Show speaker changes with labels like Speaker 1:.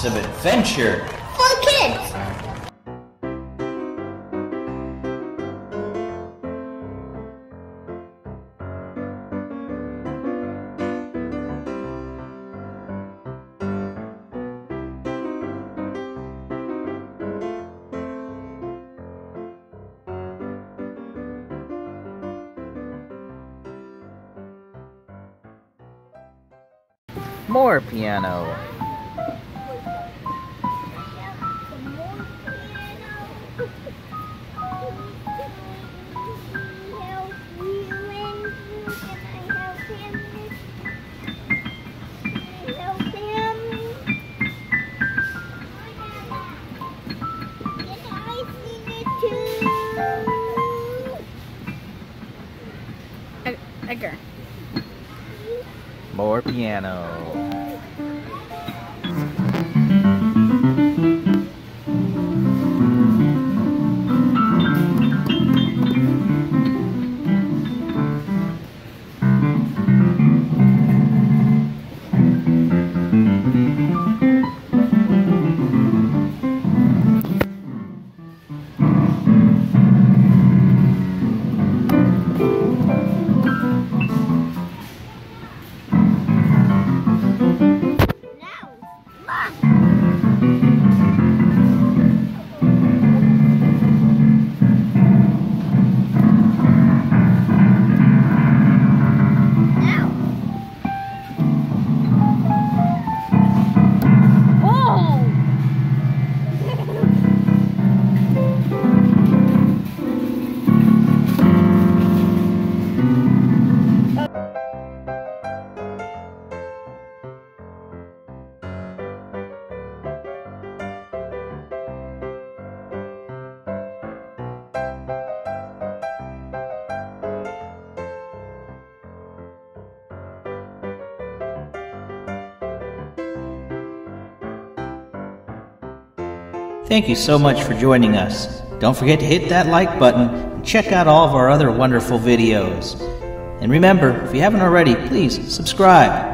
Speaker 1: Box of Adventure.
Speaker 2: For kids.
Speaker 1: More piano.
Speaker 3: Edgar.
Speaker 1: More piano. Thank you so much for joining us. Don't forget to hit that like button and check out all of our other wonderful videos. And remember, if you haven't already, please subscribe.